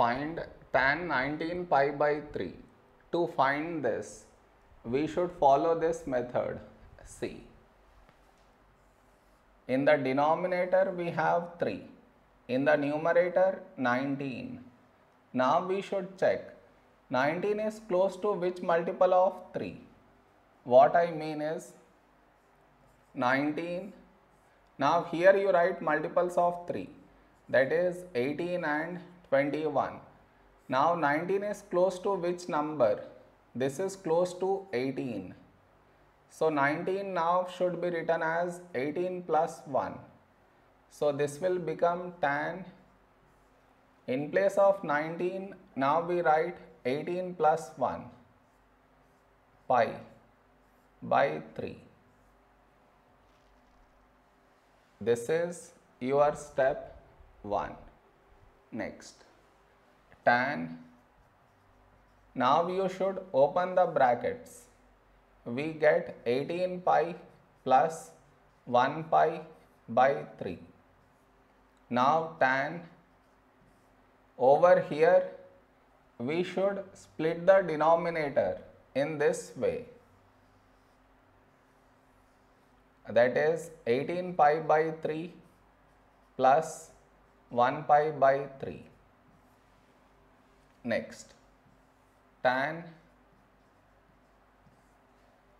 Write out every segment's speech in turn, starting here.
Find tan 19 pi by 3. To find this, we should follow this method. See. In the denominator we have 3. In the numerator 19. Now we should check 19 is close to which multiple of 3? What I mean is 19. Now here you write multiples of 3 that is 18 and 21. Now 19 is close to which number? This is close to 18. So 19 now should be written as 18 plus 1. So this will become tan. In place of 19, now we write 18 plus 1 pi by 3. This is your step 1. Next, tan. Now you should open the brackets. We get 18 pi plus 1 pi by 3. Now tan over here we should split the denominator in this way that is 18 pi by 3 plus 1 pi by 3. Next, tan.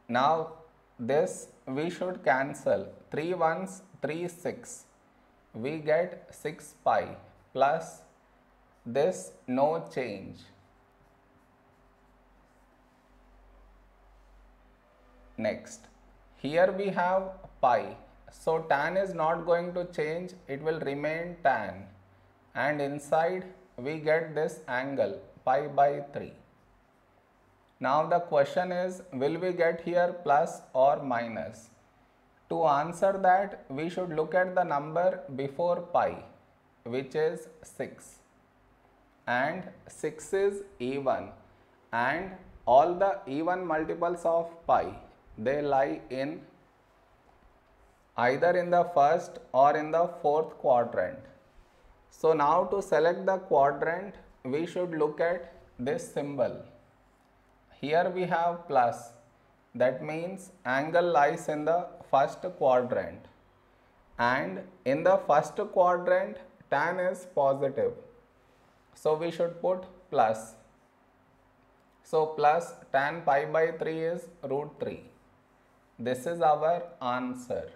Now this we should cancel 3 ones 3 6. We get 6 pi plus this no change. Next, here we have pi. So tan is not going to change, it will remain tan and inside we get this angle pi by 3. Now the question is will we get here plus or minus? To answer that we should look at the number before pi which is 6 and 6 is even and all the even multiples of pi they lie in either in the first or in the fourth quadrant. So now to select the quadrant we should look at this symbol. Here we have plus that means angle lies in the first quadrant and in the first quadrant tan is positive. So we should put plus. So plus tan pi by 3 is root 3. This is our answer.